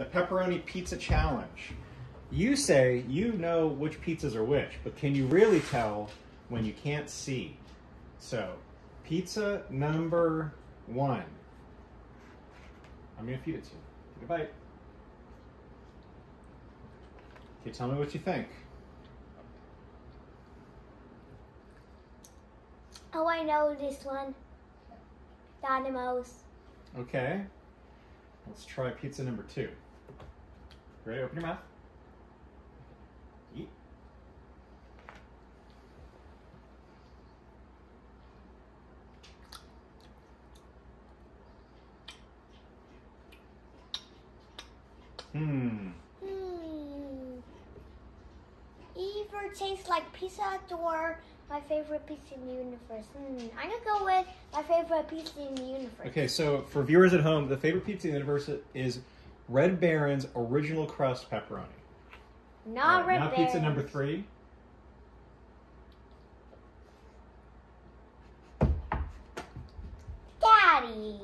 the pepperoni pizza challenge. You say you know which pizzas are which, but can you really tell when you can't see? So, pizza number one. I'm gonna feed it to you. Take a bite. Okay, tell me what you think. Oh, I know this one. Domino's. Okay. Let's try pizza number two. Ready? Open your mouth. Eat. Hmm. Hmm. Either tastes like Pizza or my favorite pizza in the universe. Hmm. I'm gonna go with my favorite pizza in the universe. Okay, so for viewers at home, the favorite pizza in the universe is Red Baron's original crust pepperoni. Not right, red now pizza number three. Daddy,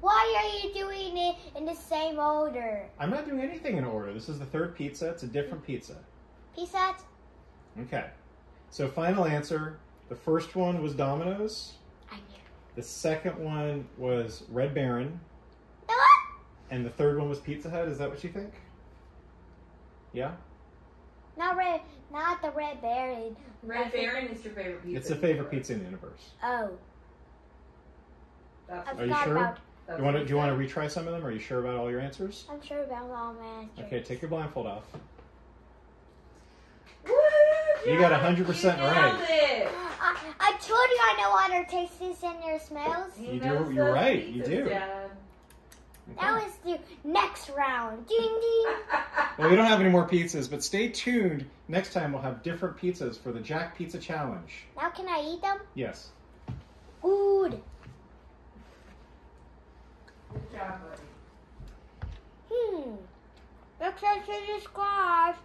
why are you doing it in the same order? I'm not doing anything in order. This is the third pizza. It's a different pizza. Pizza Okay. So final answer. The first one was Domino's. I knew. The second one was Red Baron. You know what? And the third one was Pizza Hut. Is that what you think? Yeah? Not red. Not the red Baron. Red Baron is your favorite pizza. It's the favorite pizza in the universe. Oh, That's Are you sure? about. that's You want to? Do you want to retry some of them? Are you sure about all your answers? I'm sure about all my answers. Okay, take your blindfold off. Woo, You got Jack, 100% you right. it. I, I told you I know how their tastes and their smells. He You do- knows you're right, you do. Dad. Now Okay. it's the next round. Ding ding. Well, we don't have any more pizzas, but stay tuned. Next time we'll have different pizzas for the Jack Pizza Challenge. Now can I eat them? Yes. Good. Good job, buddy. Hmm. Make sure to subscribe.